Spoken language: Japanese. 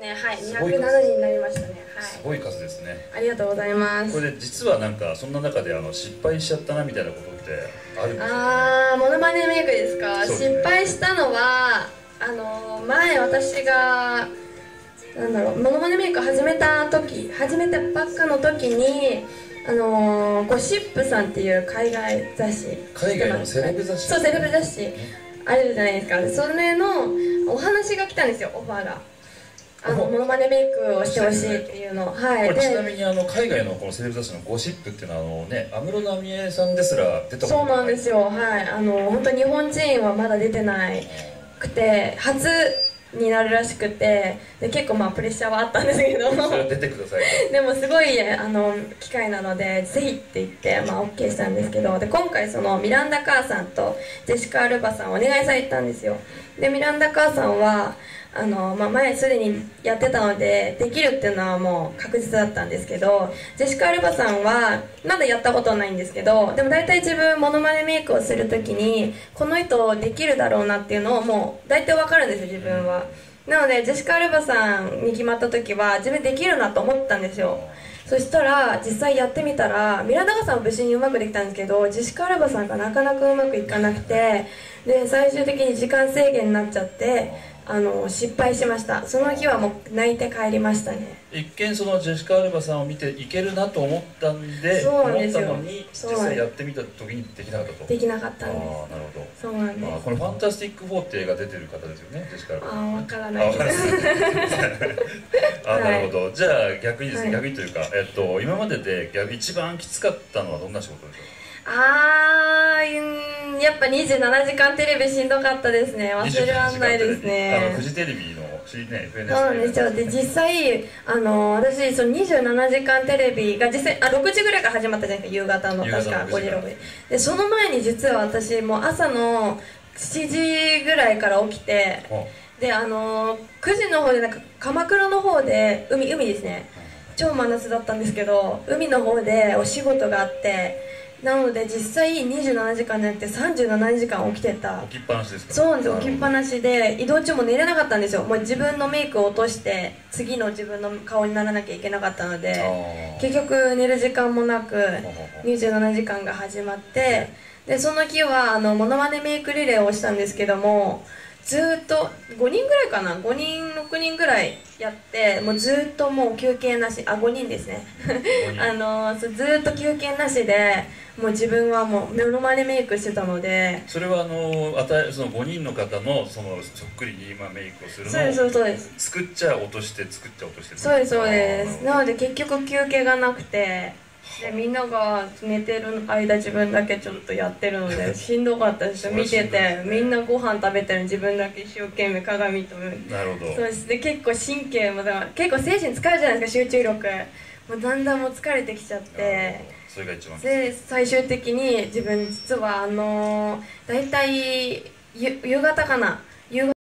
ねはいすごい207人になりましたね。はい。すごい数ですね。ありがとうございます。これで実はなんかそんな中であの失敗しちゃったなみたいなことってあるんですかあーモノマネメイクですか？ね。失敗したのはあの前私がなんだろうモノマネメイク始めた時始めたばっかの時にあのゴシップさんっていう海外雑誌。海外のセレブ雑誌。そうセレブ雑誌。あるじゃないですか。それのお話が来たんですよオファーがあのおモノマネメイクをしてほしいっていうの。はい。ちなでみにあの海外のこのセレブ雑誌のゴシップっていうのはあのね安室奈美恵さんですら出たことそうなんですよ。はい。あの本当日本人はまだ出てないくて初になるらしくてで結構まあプレッシャーはあったんですけど。それは出てください でもすごいあの機会なのでぜひって言って、まあ、OK したんですけど。で今回そのミランダ・カーさんとジェシカ・アルバさんお願いされたんですよ。でミランダ・カーさんはあの、まあ、前すでにやってたのでできるっていうのはもう確実だったんですけどジェシカ・アルバさんはまだやったことないんですけどでも大体自分モノマネメイクをするときにこの人できるだろうなっていうのをもう大体わかるんですよ自分は。なのでジェシカ・アルバさんに決まった時は自分できるなと思ったんですよ。そしたら実際やってみたらミラダガさんは無事にうまくできたんですけどジェシカ・アルバさんがなかなかうまくいかなくてで最終的に時間制限になっちゃってあの失敗しました。その日はもう泣いて帰りましたね。一見そのジェシカ・アルバさんを見ていけるなと思ったんでそうなんですよ。思ったのに実際やってみた時にできなかったとできなかったんでああなるほど。すそうなんです。まあ、この「ファンタスティック4」って映画出てる方ですよねジェシカ・アルバさんああわからあないです。あ なるほど、じゃあ逆にですね、はい。逆にというか、えっと、今までで逆一番きつかったのはどんな仕事でしょあーうんやっぱ27時間テレビしんどかったですね。う忘れらんないですね。フジテレビのねそうなんですよで実際あの私その27時間テレビが実際あ6時ぐらいから始まったじゃないですか夕方の確か6 5時時から。6時でその前に実は私もう朝の7時ぐらいから起きてであの9時の方でなんか鎌倉の方で海海ですね。超真夏だったんですけど海の方でお仕事があってなので実際27時間じゃなくて37時間起きてた。置きっぱなしですか？そうなんですよ。置きっぱしなしで移動中も寝れなかったんですよ。もう自分のメイクを落として次の自分の顔にならなきゃいけなかったので結局寝る時間もなく27時間が始まってでその日はあのモノマネメイクリレーをしたんですけどもずーっと5人ぐらいかな？5人6人ぐらいやってもうずーっともう休憩なし。あ5人ですね。あのずーっと休憩なしでもう自分はもうモノマネメイクしてたので。それはあの与えその5人の方のそのそっくりに今メイクをするそうですそうです。作っちゃ落として作っちゃ落としてそうですそうです。なので結局休憩がなくてでみんなが寝てる間自分だけちょっとやってるので しんどかったですよ。見ててみんなご飯食べてる自分だけ一生懸命鏡と向いてなるほど。そうです。で結構神経もだから結構精神使うじゃないですか集中力。もうだんだんもう疲れてきちゃって。それが一番で最終的に自分実はあのー、大体ゆ夕方かな。夕方